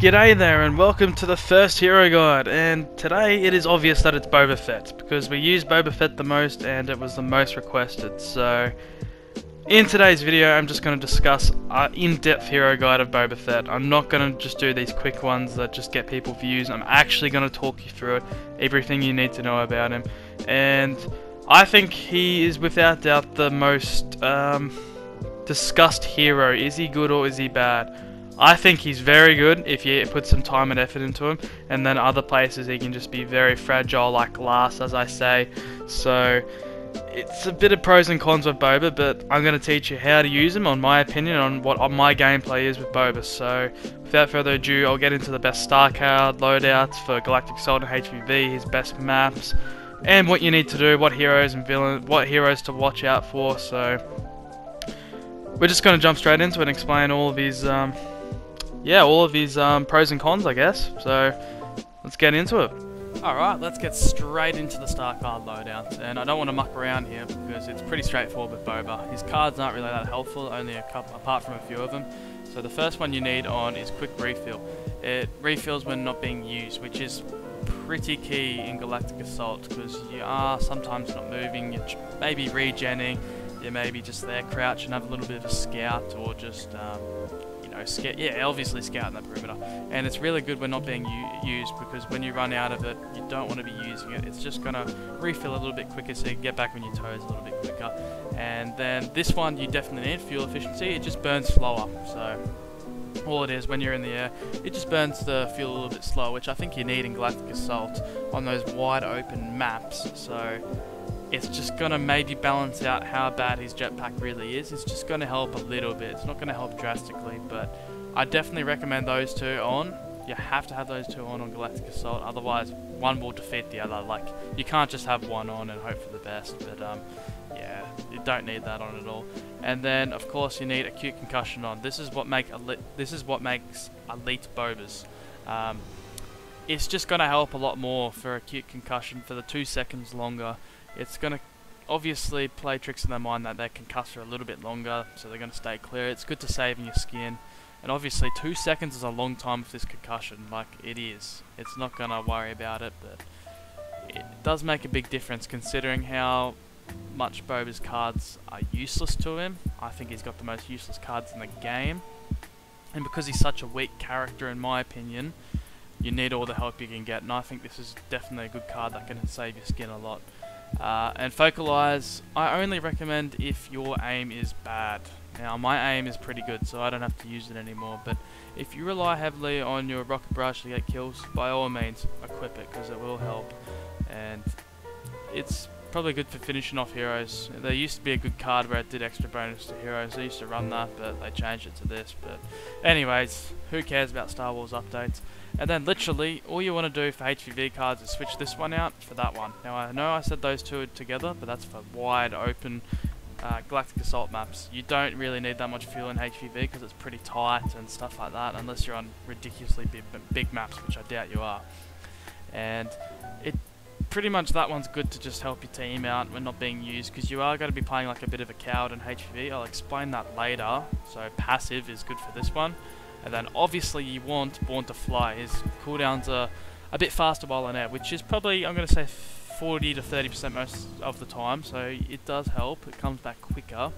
G'day there and welcome to the first hero guide and today it is obvious that it's Boba Fett because we use Boba Fett the most and it was the most requested so in today's video I'm just going to discuss an in-depth hero guide of Boba Fett. I'm not going to just do these quick ones that just get people views, I'm actually going to talk you through it, everything you need to know about him and I think he is without doubt the most um, discussed hero. Is he good or is he bad? I think he's very good if you put some time and effort into him, and then other places he can just be very fragile, like glass, as I say. So it's a bit of pros and cons with Boba, but I'm going to teach you how to use him, on my opinion, on what on my gameplay is with Boba. So without further ado, I'll get into the best star card loadouts for Galactic and HVV, his best maps, and what you need to do, what heroes and villains, what heroes to watch out for. So we're just going to jump straight into it and explain all of these. Um, yeah, all of his um, pros and cons, I guess. So let's get into it. Alright, let's get straight into the star card loadout. And I don't want to muck around here because it's pretty straightforward with Boba. His cards aren't really that helpful, only a couple, apart from a few of them. So the first one you need on is Quick Refill. It refills when not being used, which is pretty key in Galactic Assault because you are sometimes not moving, you're maybe regenning, you may be just there crouching, have a little bit of a scout or just um, know, sca yeah, obviously scouting the perimeter. And it's really good when not being used because when you run out of it, you don't want to be using it. It's just going to refill a little bit quicker so you get back on your toes a little bit quicker. And then this one, you definitely need fuel efficiency. It just burns slower. So all it is when you're in the air, it just burns the fuel a little bit slower, which I think you need in Galactic Assault on those wide open maps. So it's just going to maybe balance out how bad his jetpack really is. It's just going to help a little bit. It's not going to help drastically, but I definitely recommend those two on. You have to have those two on on Galactic Assault, otherwise one will defeat the other. Like, you can't just have one on and hope for the best, but um, yeah, you don't need that on at all. And then, of course, you need acute concussion on. This is what make this is what makes elite bobas. Um, it's just going to help a lot more for acute concussion for the two seconds longer it's going to obviously play tricks in their mind that they can cuss for a little bit longer, so they're going to stay clear. It's good to save in your skin. And obviously, two seconds is a long time with this concussion, like it is. It's not going to worry about it, but it does make a big difference considering how much Boba's cards are useless to him. I think he's got the most useless cards in the game. And because he's such a weak character, in my opinion, you need all the help you can get. And I think this is definitely a good card that can save your skin a lot. Uh, and Focalize, I only recommend if your aim is bad. Now, my aim is pretty good, so I don't have to use it anymore, but if you rely heavily on your Rocket Barrage to get kills, by all means, equip it, because it will help. And it's probably good for finishing off heroes. There used to be a good card where it did extra bonus to heroes. I used to run that, but they changed it to this. But anyways, who cares about Star Wars updates? And then literally, all you want to do for HVV cards is switch this one out for that one. Now I know I said those two together, but that's for wide open uh, Galactic Assault maps. You don't really need that much fuel in HVV because it's pretty tight and stuff like that, unless you're on ridiculously big, big maps, which I doubt you are. And it pretty much that one's good to just help your team out when not being used because you are going to be playing like a bit of a coward in HVV. I'll explain that later. So passive is good for this one. And then obviously you want Born to Fly. His cooldowns are a bit faster while in air, which is probably, I'm going to say 40 to 30% most of the time, so it does help. It comes back quicker.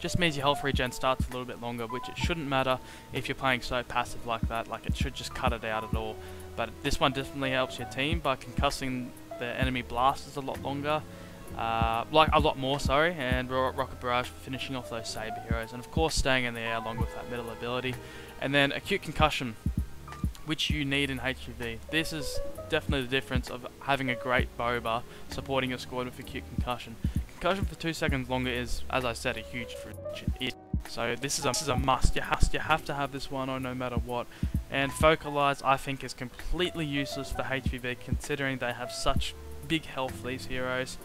Just means your health regen starts a little bit longer, which it shouldn't matter if you're playing so passive like that. Like it should just cut it out at all. But this one definitely helps your team by concussing the enemy blasters a lot longer. Uh, like a lot more, sorry, and Rocket Barrage finishing off those Saber heroes, and of course staying in the air along with that middle ability. And then Acute Concussion, which you need in HVV. This is definitely the difference of having a great Boba supporting your squad with Acute Concussion. Concussion for two seconds longer is, as I said, a huge. So this is a this is a must. You have you have to have this one on no matter what. And Focalize, I think, is completely useless for HVV considering they have such big health these heroes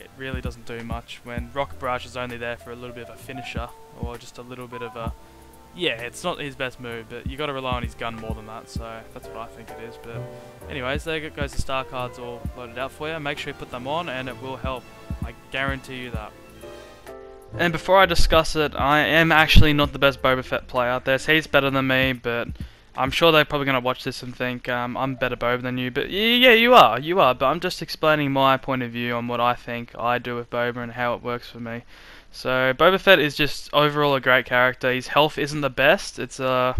It really doesn't do much when Rock Barrage is only there for a little bit of a finisher or just a little bit of a yeah, it's not his best move, but you got to rely on his gun more than that, so that's what I think it is. But anyways, there goes the star cards all loaded out for you. Make sure you put them on, and it will help. I guarantee you that. And before I discuss it, I am actually not the best Boba Fett player out there. He's better than me, but I'm sure they're probably going to watch this and think um, I'm better Boba than you, but yeah, you are, you are. But I'm just explaining my point of view on what I think I do with Boba and how it works for me. So Boba Fett is just overall a great character. His health isn't the best. It's uh,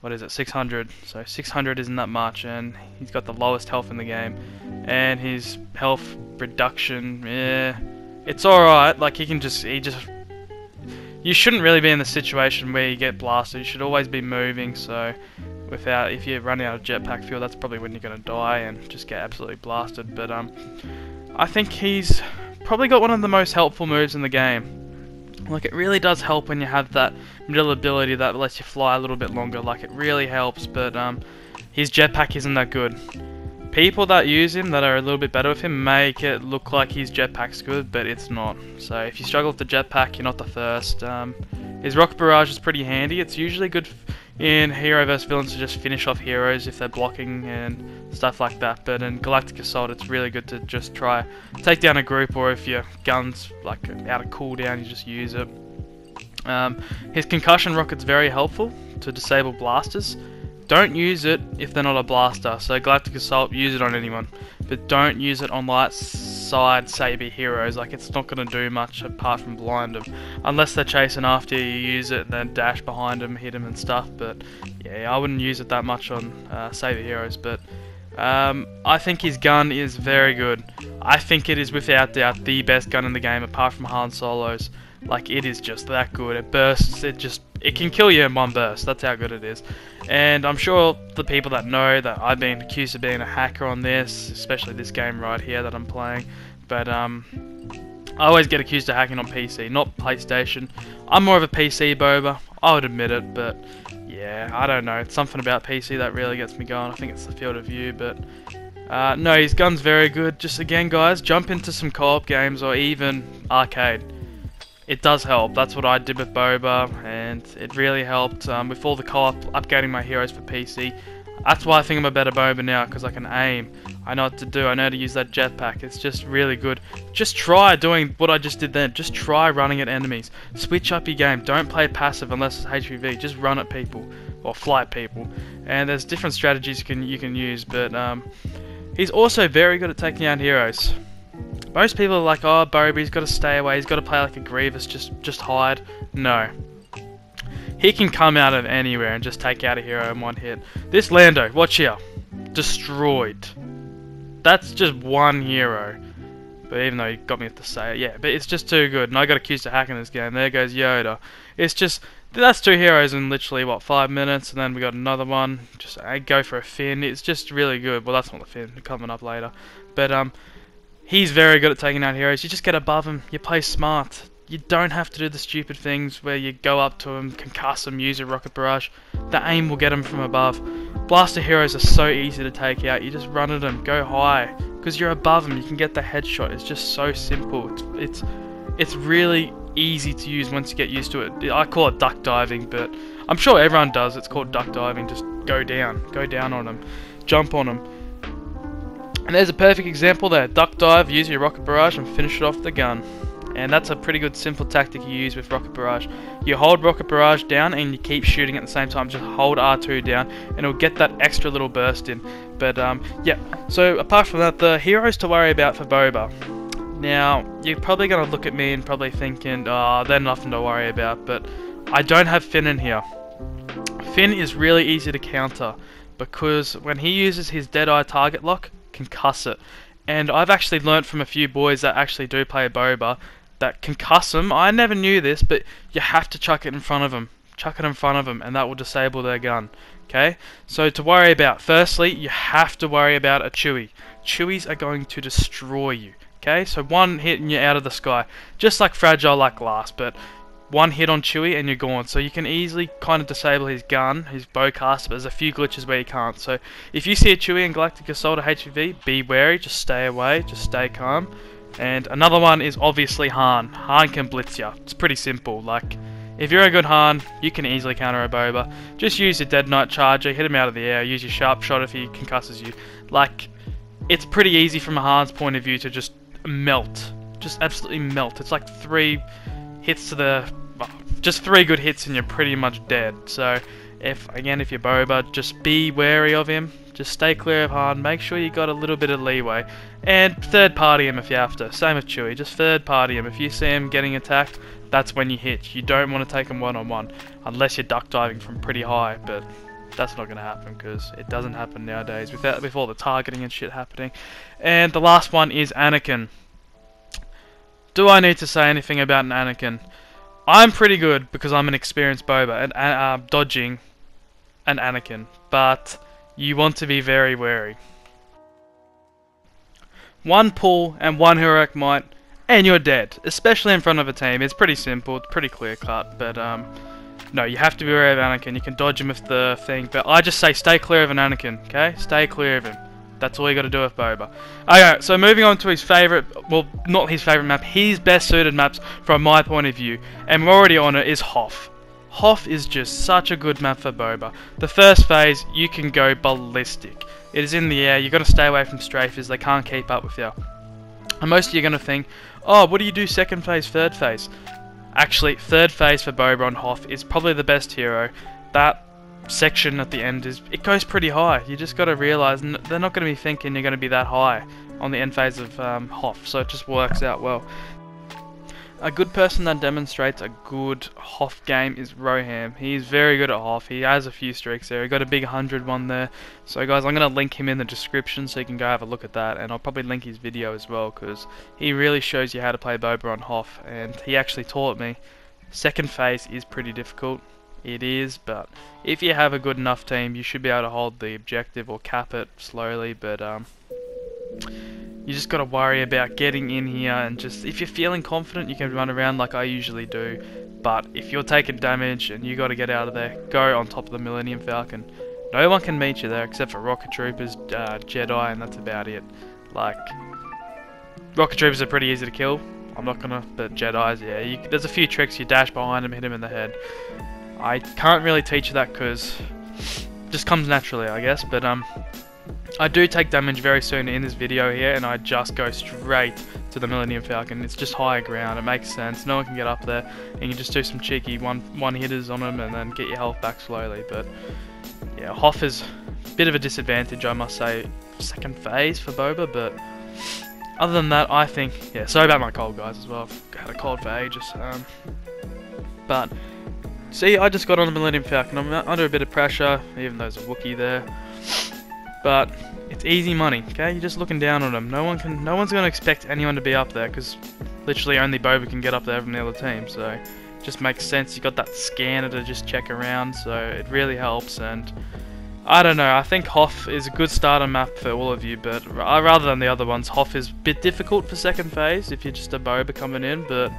what is it, 600? So 600 isn't that much, and he's got the lowest health in the game. And his health reduction, yeah, it's all right. Like he can just, he just you shouldn't really be in the situation where you get blasted. You should always be moving. So, without if you're running out of jetpack fuel, that's probably when you're gonna die and just get absolutely blasted. But um, I think he's probably got one of the most helpful moves in the game. Like it really does help when you have that middle ability that lets you fly a little bit longer. Like it really helps. But um, his jetpack isn't that good people that use him that are a little bit better with him make it look like his jetpack's good, but it's not. So if you struggle with the jetpack, you're not the first. Um, his rocket barrage is pretty handy. It's usually good in hero versus villains to just finish off heroes if they're blocking and stuff like that. But in Galactic Assault, it's really good to just try take down a group, or if your gun's like out of cooldown, you just use it. Um, his concussion rocket's very helpful to disable blasters. Don't use it if they're not a blaster. So Galactic Assault, use it on anyone. But don't use it on light side Saber heroes. Like it's not going to do much apart from blind them. Unless they're chasing after you, you use it and then dash behind them, hit them and stuff. But yeah, I wouldn't use it that much on uh, Saber heroes. But um, I think his gun is very good. I think it is without doubt the best gun in the game apart from Han Solo's. Like it is just that good. It bursts. It just it can kill you in one burst. That's how good it is. And I'm sure the people that know that I've been accused of being a hacker on this, especially this game right here that I'm playing, but um, I always get accused of hacking on PC, not PlayStation. I'm more of a PC boba. I would admit it, but yeah, I don't know. It's something about PC that really gets me going. I think it's the field of view, but uh, no, his gun's very good. Just again, guys, jump into some co-op games or even arcade it does help. That's what I did with Boba, and it really helped um, with all the co-op, upgrading my heroes for PC. That's why I think I'm a better Boba now, because I can aim. I know what to do. I know how to use that jetpack. It's just really good. Just try doing what I just did then. Just try running at enemies. Switch up your game. Don't play passive unless it's HVV. Just run at people or fly at people. And there's different strategies you can you can use, but um, he's also very good at taking out heroes. Most people are like, oh, Boba's got to stay away, he's got to play like a Grievous, just, just hide. No. He can come out of anywhere and just take out a hero in one hit. This Lando, watch here. Destroyed. That's just one hero. But even though he got me to say it, yeah, but it's just too good. And I got accused of hacking this game. There goes Yoda. It's just, that's two heroes in literally, what, five minutes. And then we got another one. Just I go for a Finn. It's just really good. Well, that's not the Finn, coming up later. But, um, He's very good at taking out heroes. You just get above him. You play smart. You don't have to do the stupid things where you go up to him, concuss him, use a rocket barrage. The aim will get him from above. Blaster heroes are so easy to take out. You just run at them, go high, because you're above them. You can get the headshot. It's just so simple. It's it's it's really easy to use once you get used to it. I call it duck diving, but I'm sure everyone does. It's called duck diving. Just go down, go down on them, jump on them. And there's a perfect example there. Duck dive, use your rocket barrage and finish it off the gun. And that's a pretty good simple tactic you use with rocket barrage. You hold rocket barrage down and you keep shooting at the same time. Just hold R2 down and it'll get that extra little burst in. But um, yeah, so apart from that, the heroes to worry about for Boba. Now, you're probably going to look at me and probably thinking, oh, they're nothing to worry about. But I don't have Finn in here. Finn is really easy to counter because when he uses his Deadeye target lock, concuss it. And I've actually learnt from a few boys that actually do play a Boba that concuss them. I never knew this, but you have to chuck it in front of them. Chuck it in front of them, and that will disable their gun. Okay? So to worry about, firstly, you have to worry about a Chewie. Chewies are going to destroy you. Okay? So one hit and you're out of the sky. Just like Fragile like glass, but one hit on Chewie and you're gone. So you can easily kind of disable his gun, his bowcaster, but there's a few glitches where you can't. So if you see a Chewie in Galactic Assault or HVV, be wary, just stay away, just stay calm. And another one is obviously Han. Han can blitz you. It's pretty simple. Like, if you're a good Han, you can easily counter a Boba. Just use your Detonite Charger, hit him out of the air, use your Sharp Shot if he concusses you. Like, it's pretty easy from a Han's point of view to just melt. Just absolutely melt. It's like three hits to the just three good hits and you're pretty much dead. So If again, if you're Boba, just be wary of him. Just stay clear of Han. Make sure you got a little bit of leeway, and third party him if you have to. Same with Chewie. Just third party him. If you see him getting attacked, that's when you hit. You don't want to take him one on one, unless you're duck diving from pretty high. But that's not going to happen because it doesn't happen nowadays without with all the targeting and shit happening. And the last one is Anakin. Do I need to say anything about an Anakin? I'm pretty good because I'm an experienced Boba and uh, dodging an Anakin, but you want to be very wary. One pull and one heroic might, and you're dead. Especially in front of a team. It's pretty simple, it's pretty clear cut, but um, no, you have to be wary of Anakin. You can dodge him with the thing, but I just say stay clear of an Anakin, okay? Stay clear of him. That's all you got to do with Boba. Okay, so moving on to his favourite, well, not his favourite map, his best suited maps from my point of view, and we're already on it, is Hoth. Hoth is just such a good map for Boba. The first phase, you can go ballistic. It is in the air, you got to stay away from strafers, they can't keep up with you. And most of you are going to think, oh, what do you do second phase, third phase? Actually, third phase for Boba on Hoth is probably the best hero. That section at the end is it goes pretty high. You just got to realize they're not going to be thinking you're going to be that high on the end phase of um, Hoth, so it just works out well. A good person that demonstrates a good Hoth game is Roham. He's very good at Hoth. He has a few streaks there. He got a big 100 one there. So guys, I'm going to link him in the description so you can go have a look at that. And I'll probably link his video as well because he really shows you how to play Boba on Hoth. And he actually taught me. Second phase is pretty difficult it is, but if you have a good enough team, you should be able to hold the objective or cap it slowly, but um, you just got to worry about getting in here and just, if you're feeling confident, you can run around like I usually do, but if you're taking damage and you got to get out of there, go on top of the Millennium Falcon. No one can meet you there except for Rocket Troopers, uh, Jedi, and that's about it. Like, Rocket Troopers are pretty easy to kill. I'm not gonna, but Jedi's, yeah. You, there's a few tricks. You dash behind him, hit him in the head. I can't really teach that because just comes naturally, I guess. But um, I do take damage very soon in this video here, and I just go straight to the Millennium Falcon. It's just higher ground. It makes sense. No one can get up there, and you just do some cheeky one one hitters on them, and then get your health back slowly. But yeah, Hoth is a bit of a disadvantage, I must say. Second phase for Boba, but other than that, I think yeah. Sorry about my cold, guys, as well. I've had a cold for ages. Um, but See, I just got on the Millennium Falcon. I'm under a bit of pressure, even though there's a Wookiee there. But it's easy money, okay? You're just looking down on them. No one can, no one's gonna expect anyone to be up there because literally only Boba can get up there from the other team. So it just makes sense. You got that scanner to just check around, so it really helps. And I don't know. I think Hoth is a good starter map for all of you, but rather than the other ones, Hoth is a bit difficult for second phase if you're just a Boba coming in, but.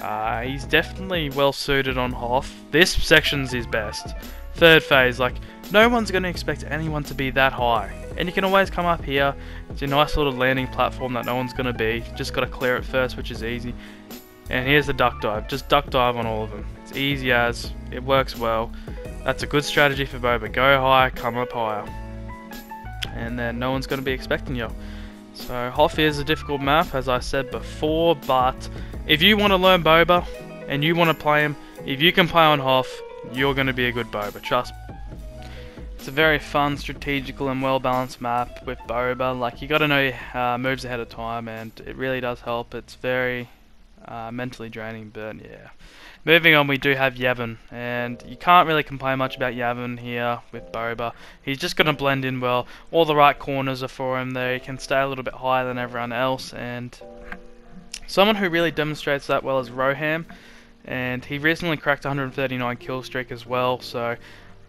Uh, he's definitely well suited on Hoth. This section's his best. Third phase, like, no one's going to expect anyone to be that high. And you can always come up here. It's a nice little landing platform that no one's going to be. Just got to clear it first, which is easy. And here's the duck dive. Just duck dive on all of them. It's easy as. It works well. That's a good strategy for Boba. Go high, come up higher. And then no one's going to be expecting you. So Hoth is a difficult map, as I said before, but if you want to learn Boba and you want to play him, if you can play on Hoth, you're going to be a good Boba, trust me. It's a very fun, strategical and well-balanced map with Boba. Like, you got to know uh, moves ahead of time, and it really does help. It's very uh, mentally draining, but yeah. Moving on, we do have Yavin, and you can't really complain much about Yavin here with Boba. He's just going to blend in well. All the right corners are for him there. He can stay a little bit higher than everyone else, and someone who really demonstrates that well is Roham, and he recently cracked 139 kill streak as well, so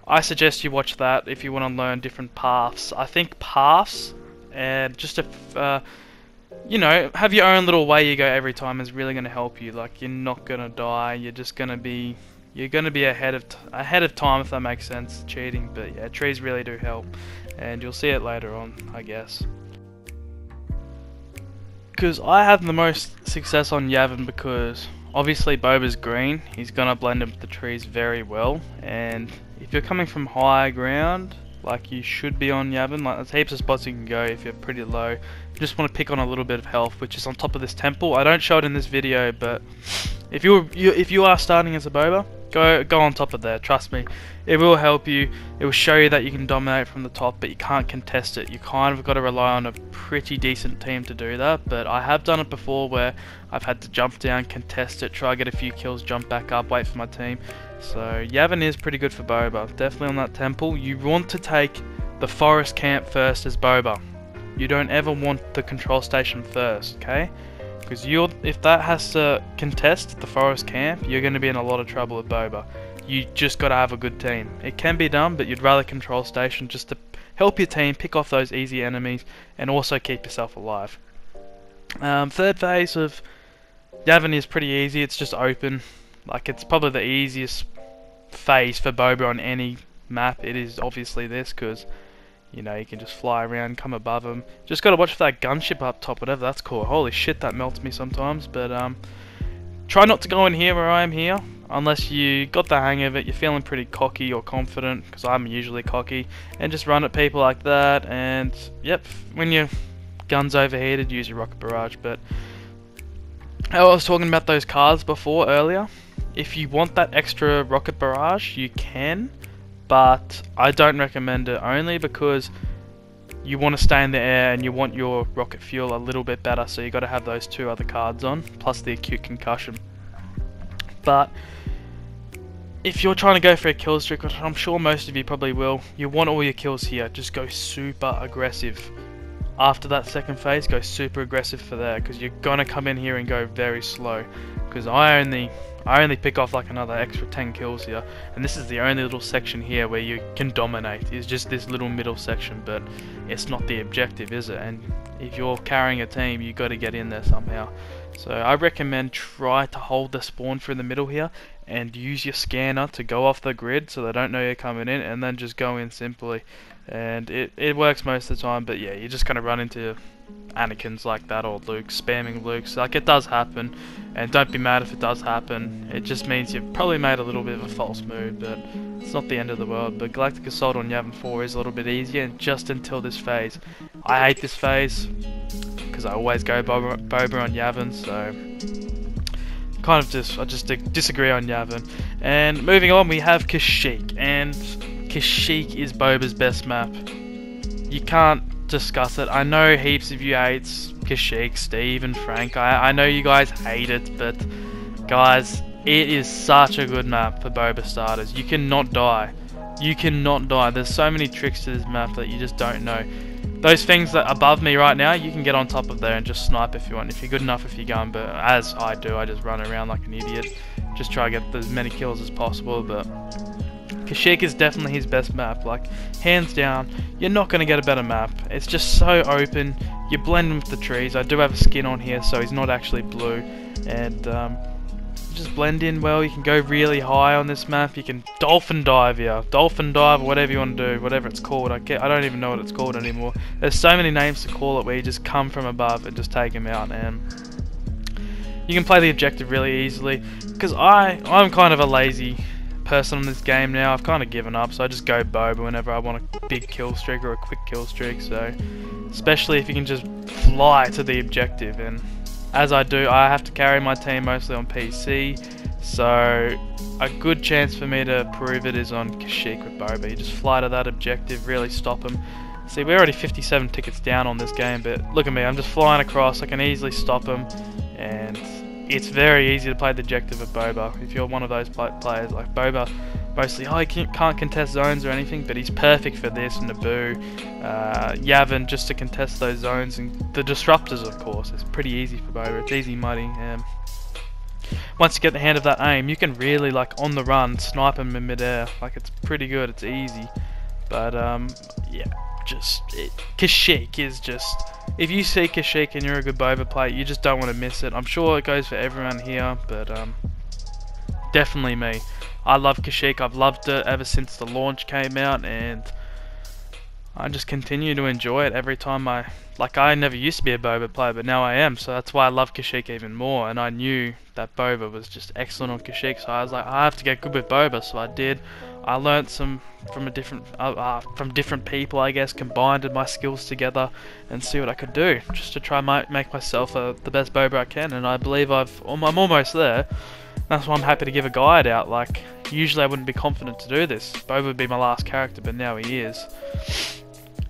I suggest you watch that if you want to learn different paths. I think paths, and just a... Uh, you know, have your own little way you go every time is really going to help you. Like you're not going to die. You're just going to be you're going to be ahead of ahead of time if that makes sense. Cheating, but yeah, trees really do help, and you'll see it later on, I guess. Because I have the most success on Yavin because obviously Boba's green. He's going to blend in with the trees very well, and if you're coming from high ground, like you should be on Yavin. Like there's heaps of spots you can go if you're pretty low. Just want to pick on a little bit of health, which is on top of this temple. I don't show it in this video, but if you, you if you are starting as a Boba, Go go on top of there. Trust me, it will help you. It will show you that you can dominate from the top, but you can't contest it. You kind of got to rely on a pretty decent team to do that. But I have done it before where I've had to jump down, contest it, try get a few kills, jump back up, wait for my team. So Yavin is pretty good for Boba. Definitely on that temple. You want to take the forest camp first as Boba. You don't ever want the control station first, okay? Because you if that has to contest the forest camp, you're going to be in a lot of trouble with Boba. You just got to have a good team. It can be done, but you'd rather control station just to help your team pick off those easy enemies and also keep yourself alive. Um, third phase of Yavin is pretty easy. It's just open. Like it's probably the easiest phase for Boba on any map. It is obviously this because you know, you can just fly around, come above them. Just gotta watch for that gunship up top, whatever that's called. Holy shit, that melts me sometimes. But um, try not to go in here where I am here, unless you got the hang of it, you're feeling pretty cocky or confident, because I'm usually cocky, and just run at people like that, and yep, when your gun's overheated, use your rocket barrage. But I was talking about those cars before earlier. If you want that extra rocket barrage, you can but I don't recommend it only because you want to stay in the air and you want your rocket fuel a little bit better so you got to have those two other cards on plus the acute concussion. But if you're trying to go for a kill streak which I'm sure most of you probably will you want all your kills here. Just go super aggressive. After that second phase go super aggressive for there because you're gonna come in here and go very slow because I only I only pick off like another extra 10 kills here. And this is the only little section here where you can dominate. Is just this little middle section but it's not the objective is it? And if you're carrying a team you got to get in there somehow. So I recommend try to hold the spawn through the middle here and use your scanner to go off the grid so they don't know you're coming in and then just go in simply. And it, it works most of the time but yeah you're just kind of run into Anakin's like that or Luke spamming Luke's like it does happen. And don't be mad if it does happen. It just means you've probably made a little bit of a false move but it's not the end of the world. But Galactic Assault on Yavin 4 is a little bit easier just until this phase. I hate this phase because I always go Boba, Boba on Yavin so kind of just I just disagree on Yavin and moving on we have Kashyyyk and Kashyyyk is Boba's best map you can't discuss it. I know heaps of you hate Kashyyyk, Steve, and Frank. I, I know you guys hate it, but guys, it is such a good map for Boba starters. You cannot die. You cannot die. There's so many tricks to this map that you just don't know. Those things that above me right now, you can get on top of there and just snipe if you want. If you're good enough if you're gun, but as I do, I just run around like an idiot. Just try to get as many kills as possible, but Kashyyyk is definitely his best map, like, hands down, you're not going to get a better map. It's just so open, you blend with the trees, I do have a skin on here so he's not actually blue, and um, just blend in well, you can go really high on this map, you can dolphin dive here, dolphin dive or whatever you want to do, whatever it's called, I, get, I don't even know what it's called anymore. There's so many names to call it where you just come from above and just take him out, and you can play the objective really easily, because I, I'm kind of a lazy person on this game now. I've kind of given up, so I just go Boba whenever I want a big kill streak or a quick kill streak. So, especially if you can just fly to the objective, and as I do, I have to carry my team mostly on PC. So, a good chance for me to prove it is on Kashyyyk with Boba. You just fly to that objective, really stop him. See, we're already 57 tickets down on this game, but look at me, I'm just flying across. I can easily stop him, and it's very easy to play the objective of Boba. If you're one of those players like Boba, mostly, oh, he can't contest zones or anything, but he's perfect for this, Naboo, uh, Yavin, just to contest those zones, and the disruptors, of course. It's pretty easy for Boba. It's easy money. Um, once you get the hand of that aim, you can really, like, on the run, snipe him in midair. Like, it's pretty good. It's easy. But, um, yeah, just, it, Kashyyyk is just if you see Kashyyyk and you're a good Boba player, you just don't want to miss it. I'm sure it goes for everyone here, but um, definitely me. I love Kashyyyk. I've loved it ever since the launch came out, and I just continue to enjoy it every time I... Like, I never used to be a Boba player, but now I am, so that's why I love Kashyyyk even more, and I knew that Boba was just excellent on Kashyyyk, so I was like, I have to get good with Boba, so I did. I learnt some from a different uh, uh, from different people, I guess, combined my skills together and see what I could do, just to try my, make myself uh, the best Boba I can. And I believe I've I'm almost there. That's why I'm happy to give a guide out. Like Usually I wouldn't be confident to do this. Boba would be my last character, but now he is.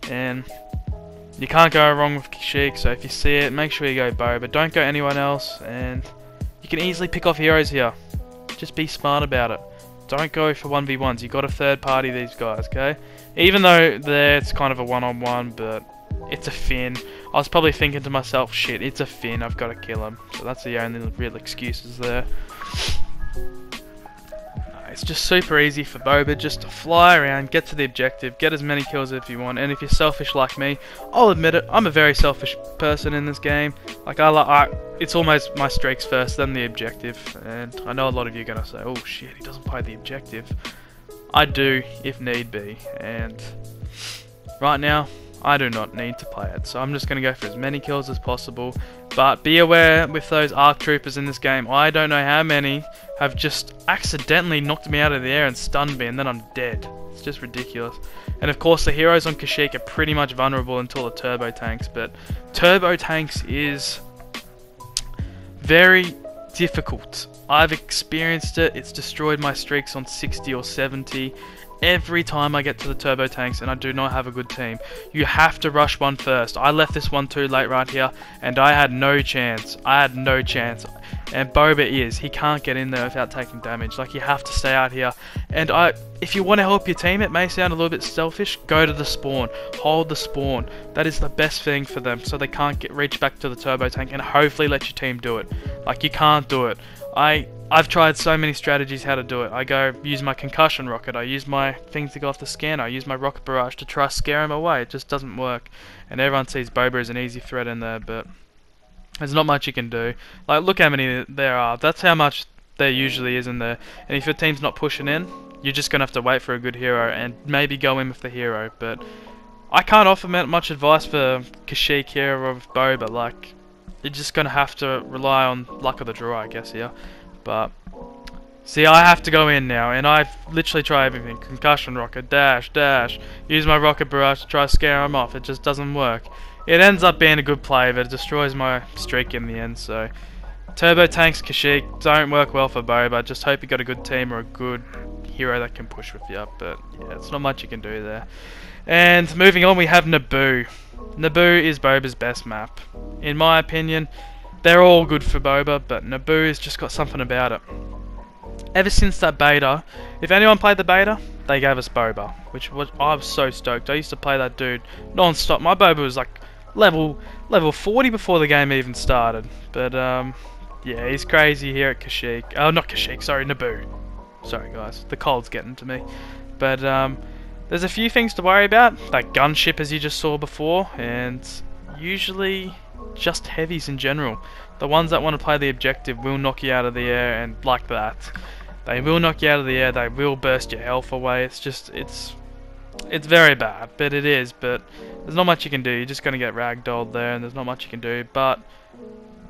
And you can't go wrong with Kashyyyk, so if you see it, make sure you go Boba. Don't go anyone else, and you can easily pick off heroes here. Just be smart about it. Don't go for 1v1s. you got to third party these guys, okay? Even though there it's kind of a one-on-one, -on -one, but it's a Finn. I was probably thinking to myself, shit, it's a Finn, I've got to kill him. So that's the only real excuses there. It's just super easy for Boba just to fly around, get to the objective, get as many kills if you want. And if you're selfish like me, I'll admit it, I'm a very selfish person in this game. Like I like, it's almost my streaks first, then the objective. And I know a lot of you are gonna say, oh shit, he doesn't play the objective. I do, if need be. And right now, I do not need to play it. So I'm just going to go for as many kills as possible. But be aware with those ARC troopers in this game, I don't know how many have just accidentally knocked me out of the air and stunned me and then I'm dead. It's just ridiculous. And of course the heroes on Kashyyyk are pretty much vulnerable until the turbo tanks, but turbo tanks is very difficult. I've experienced it, it's destroyed my streaks on 60 or 70 every time I get to the turbo tanks and I do not have a good team. You have to rush one first. I left this one too late right here and I had no chance. I had no chance. And Boba is. He can't get in there without taking damage. Like you have to stay out here. And I if you want to help your team, it may sound a little bit selfish, go to the spawn. Hold the spawn. That is the best thing for them so they can't get reach back to the turbo tank and hopefully let your team do it. Like you can't do it. I I've tried so many strategies how to do it. I go use my concussion rocket, I use my things to go off the scanner, I use my rocket barrage to try scare him away. It just doesn't work. And everyone sees Boba as an easy threat in there, but there's not much you can do. Like look how many there are. That's how much there usually is in there. And if your team's not pushing in, you're just gonna have to wait for a good hero and maybe go in with the hero. But I can't offer much advice for Kashyyyk here or Boba. Like you're just gonna have to rely on luck of the draw, I guess here. But see, I have to go in now, and I've literally tried everything: concussion rocket, dash, dash. Use my rocket barrage to try to scare him off. It just doesn't work. It ends up being a good play, but it destroys my streak in the end. So, turbo tanks, Kashyyyk don't work well for Boba. Just hope you got a good team or a good hero that can push with you. up. But yeah, it's not much you can do there. And moving on, we have Naboo. Naboo is Boba's best map. In my opinion, they're all good for Boba, but Naboo's just got something about it. Ever since that beta, if anyone played the beta, they gave us Boba, which was I was so stoked. I used to play that dude non-stop. My Boba was like level level 40 before the game even started. But um, yeah, he's crazy here at Kashyyyk. Oh, not Kashyyyk, sorry, Naboo. Sorry guys, the cold's getting to me. But um, there's a few things to worry about. That gunship as you just saw before, and usually just heavies in general. The ones that want to play the objective will knock you out of the air and like that. They will knock you out of the air, they will burst your health away. It's just, it's it's very bad, but it is, but there's not much you can do. You're just going to get ragdolled there, and there's not much you can do, but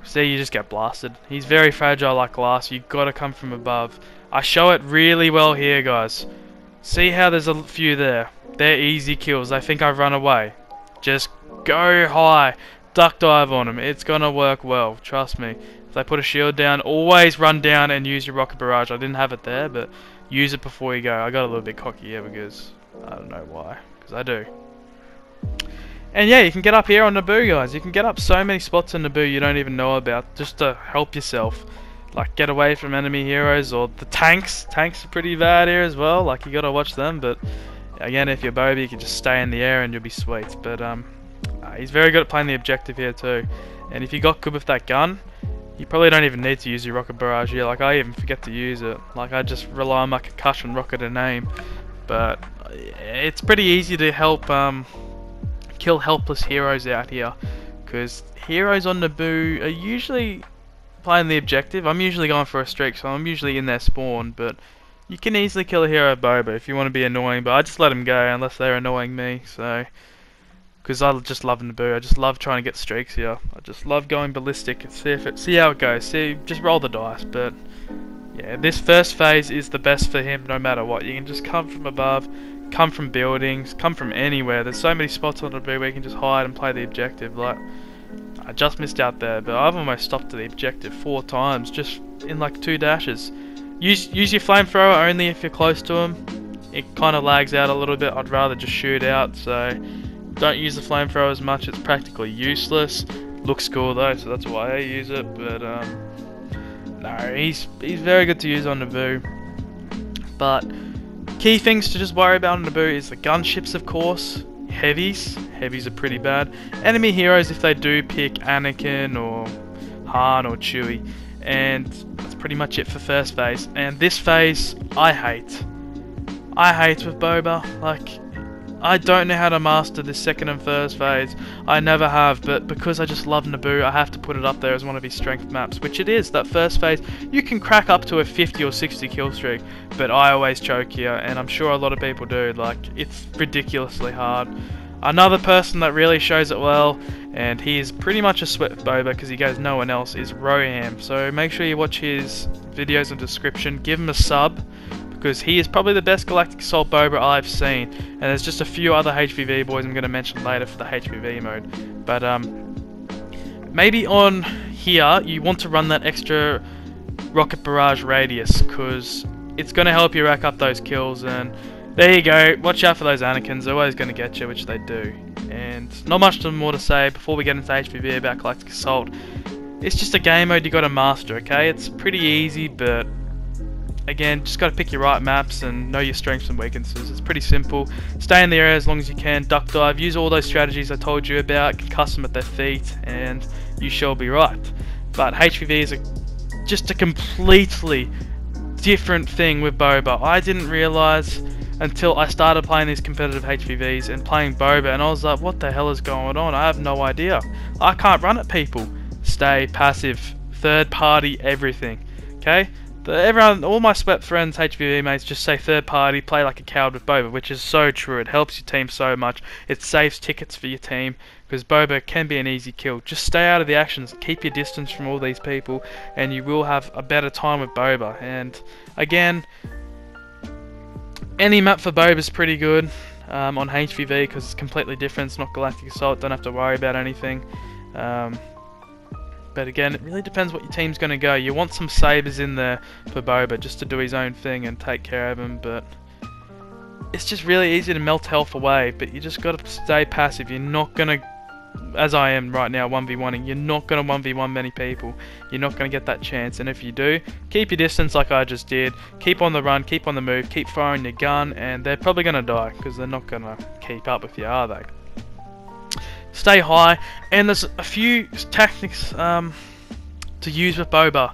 see, you just get blasted. He's very fragile like glass. You've got to come from above. I show it really well here, guys. See how there's a few there? They're easy kills. They think I've run away. Just go high duck dive on them. It's gonna work well, trust me. If they put a shield down, always run down and use your rocket barrage. I didn't have it there, but use it before you go. I got a little bit cocky here because I don't know why, because I do. And yeah, you can get up here on Naboo, guys. You can get up so many spots in Naboo you don't even know about just to help yourself. Like, get away from enemy heroes or the tanks. Tanks are pretty bad here as well. Like, you gotta watch them, but again, if you're Boba, you can just stay in the air and you'll be sweet. But, um, he's very good at playing the objective here too. And if you got good with that gun, you probably don't even need to use your rocket barrage here. Like I even forget to use it. Like I just rely on my concussion rocket and aim. But it's pretty easy to help um, kill helpless heroes out here. Because heroes on Naboo are usually playing the objective. I'm usually going for a streak, so I'm usually in their spawn. But you can easily kill a hero Boba if you want to be annoying. But I just let them go unless they're annoying me. So because I just love Naboo. I just love trying to get streaks here. I just love going ballistic and see if it, see how it goes. See, just roll the dice. But yeah, this first phase is the best for him, no matter what. You can just come from above, come from buildings, come from anywhere. There's so many spots on Naboo where you can just hide and play the objective. Like I just missed out there, but I've almost stopped to the objective four times just in like two dashes. use use your flamethrower only if you're close to him. It kind of lags out a little bit. I'd rather just shoot out. So don't use the flamethrower as much. It's practically useless. Looks cool though, so that's why I use it. But um, no, he's he's very good to use on Naboo. But key things to just worry about on Naboo is the gunships, of course. Heavies. Heavies are pretty bad. Enemy heroes, if they do pick Anakin or Han or Chewie. And that's pretty much it for first phase. And this phase, I hate. I hate with Boba. Like, I don't know how to master this second and first phase. I never have, but because I just love Naboo, I have to put it up there as one of his strength maps, which it is. That first phase, you can crack up to a 50 or 60 kill streak, but I always choke here, and I'm sure a lot of people do. Like, it's ridiculously hard. Another person that really shows it well, and he is pretty much a sweat boba because he goes no one else, is Roham. So make sure you watch his videos in description, give him a sub, because he is probably the best Galactic Assault Boba I've seen. And there's just a few other HVV boys I'm going to mention later for the HVV mode. But um, maybe on here you want to run that extra rocket barrage radius because it's going to help you rack up those kills. And there you go. Watch out for those Anakins. They're always going to get you, which they do. And not much more to say before we get into HVV about Galactic Assault. It's just a game mode you got to master, okay? It's pretty easy, but again, just got to pick your right maps and know your strengths and weaknesses. It's pretty simple. Stay in the area as long as you can, duck dive, use all those strategies I told you about, concuss them at their feet, and you shall be right. But HVV is a, just a completely different thing with Boba. I didn't realise until I started playing these competitive HVVs and playing Boba, and I was like, what the hell is going on? I have no idea. I can't run at people. Stay passive, third party, everything. Okay? Everyone, all my sweat friends, HVV mates, just say third party, play like a coward with Boba, which is so true. It helps your team so much. It saves tickets for your team because Boba can be an easy kill. Just stay out of the actions, keep your distance from all these people, and you will have a better time with Boba. And again, any map for Boba is pretty good um, on HVV because it's completely different. It's not Galactic Assault. Don't have to worry about anything. Um, but again, it really depends what your team's going to go. You want some sabers in there for Boba just to do his own thing and take care of him, but it's just really easy to melt health away. But you just got to stay passive. You're not going to, as I am right now, 1v1ing, you're not going to 1v1 many people. You're not going to get that chance. And if you do, keep your distance like I just did. Keep on the run, keep on the move, keep firing your gun, and they're probably going to die because they're not going to keep up with you, are they? Stay high, and there's a few tactics um, to use with Boba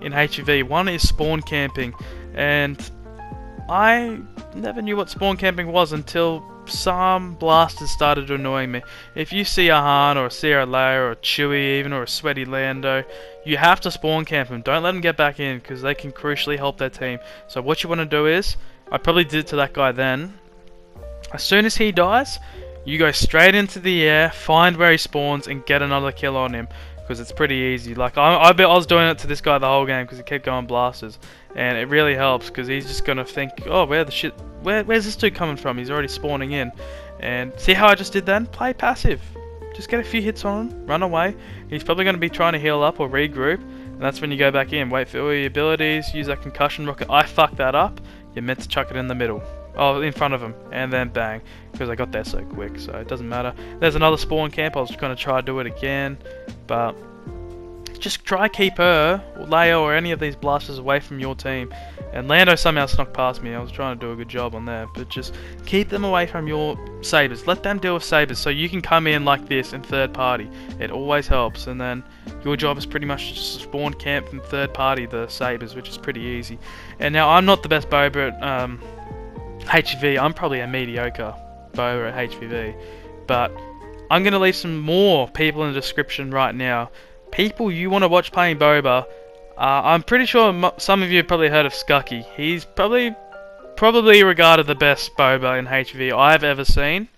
in HVV. One is spawn camping, and I never knew what spawn camping was until some blasters started annoying me. If you see a Han or a Sierra Leia or a Chewie even or a sweaty Lando, you have to spawn camp them. Don't let them get back in because they can crucially help their team. So what you want to do is, I probably did it to that guy then. As soon as he dies, you go straight into the air, find where he spawns, and get another kill on him. Because it's pretty easy. Like, I, I, I was doing it to this guy the whole game because he kept going blasters. And it really helps because he's just going to think, oh, where the shit... Where, where's this dude coming from? He's already spawning in. And see how I just did then? Play passive. Just get a few hits on him, run away. He's probably going to be trying to heal up or regroup. And that's when you go back in. Wait for all your abilities, use that concussion rocket. I fucked that up. You're meant to chuck it in the middle. Oh, in front of him, and then bang, because I got there so quick, so it doesn't matter. There's another spawn camp, I was going to try to do it again, but just try keep her, or Leia, or any of these blasters away from your team. And Lando somehow snuck past me, I was trying to do a good job on there, but just keep them away from your sabers. Let them deal with sabers, so you can come in like this in third party. It always helps, and then your job is pretty much just spawn camp from third party the sabers, which is pretty easy. And now I'm not the best bow, at um, HV, I'm probably a mediocre bow at HVV, but I'm going to leave some more people in the description right now. People you want to watch playing Boba, uh, I'm pretty sure some of you have probably heard of Skuqy. He's probably probably regarded the best Boba in HV I've ever seen.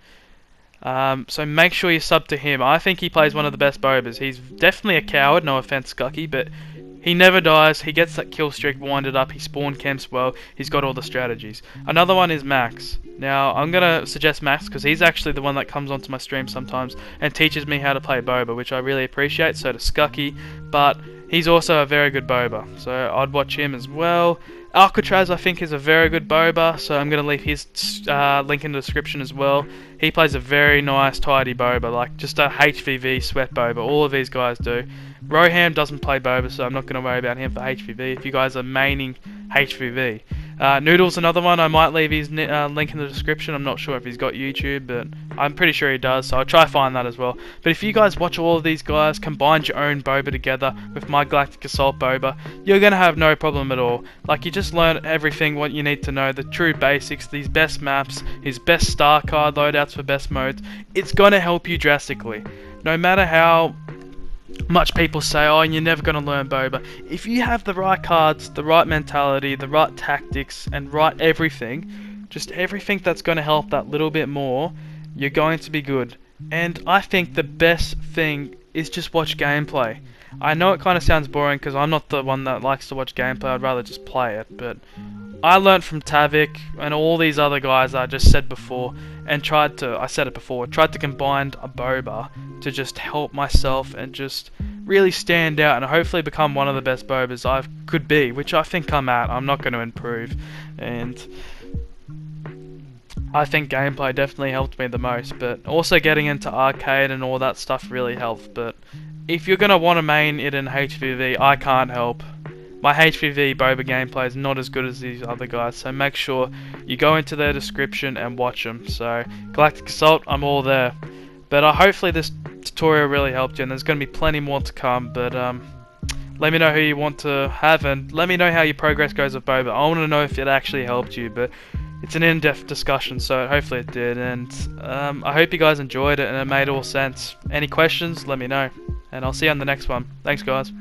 Um, so make sure you sub to him. I think he plays one of the best Bobas. He's definitely a coward, no offense Skuqy, but he never dies, he gets that kill streak winded up, he spawn camps well, he's got all the strategies. Another one is Max. Now, I'm going to suggest Max because he's actually the one that comes onto my stream sometimes and teaches me how to play Boba, which I really appreciate, so does Skuqy, but he's also a very good Boba, so I'd watch him as well. Alcatraz, I think, is a very good boba, so I'm going to leave his uh, link in the description as well. He plays a very nice, tidy boba, like just a HVV sweat boba. All of these guys do. Roham doesn't play boba, so I'm not going to worry about him for HVV. If you guys are maining HVV, uh, Noodle's another one. I might leave his uh, link in the description. I'm not sure if he's got YouTube, but I'm pretty sure he does, so I'll try find that as well. But if you guys watch all of these guys, combine your own boba together with my Galactic Assault boba, you're going to have no problem at all. Like, you just learn everything what you need to know, the true basics, these best maps, his best star card loadouts for best modes. It's going to help you drastically. No matter how much people say, oh, you're never going to learn Boba. If you have the right cards, the right mentality, the right tactics, and right everything, just everything that's going to help that little bit more, you're going to be good. And I think the best thing is just watch gameplay. I know it kind of sounds boring because I'm not the one that likes to watch gameplay, I'd rather just play it, but I learned from Tavik and all these other guys I just said before and tried to, I said it before, tried to combine a boba to just help myself and just really stand out and hopefully become one of the best bobas I could be, which I think I'm at. I'm not going to improve. And I think gameplay definitely helped me the most, but also getting into arcade and all that stuff really helped. But if you're going to want to main it in HVV, I can't help my HVV Boba gameplay is not as good as these other guys, so make sure you go into their description and watch them. So, Galactic Assault, I'm all there. But uh, hopefully this tutorial really helped you, and there's going to be plenty more to come, but um, let me know who you want to have, and let me know how your progress goes with Boba. I want to know if it actually helped you, but it's an in-depth discussion, so hopefully it did, and um, I hope you guys enjoyed it and it made all sense. Any questions, let me know, and I'll see you on the next one. Thanks, guys.